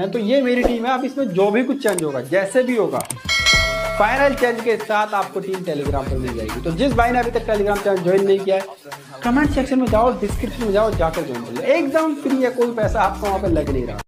हैं तो ये मेरी टीम है, अब इसमें जो भी कुछ चेंज होगा, जैसे भी होगा फाइनल चेंज के साथ आपको टीम टेलीग्राम पर मिल जाएगी। तो जिस भाई ने अभी तक टेलीग्राम चैनल ज्वाइन नहीं किया है कमेंट सेक्शन में जाओ डिस्क्रिप्शन में जाओ, जाकर ज्वाइन कर लो। एकदम फ्री है, कोई पैसा आपको वहाँ पर लग नहीं रहा।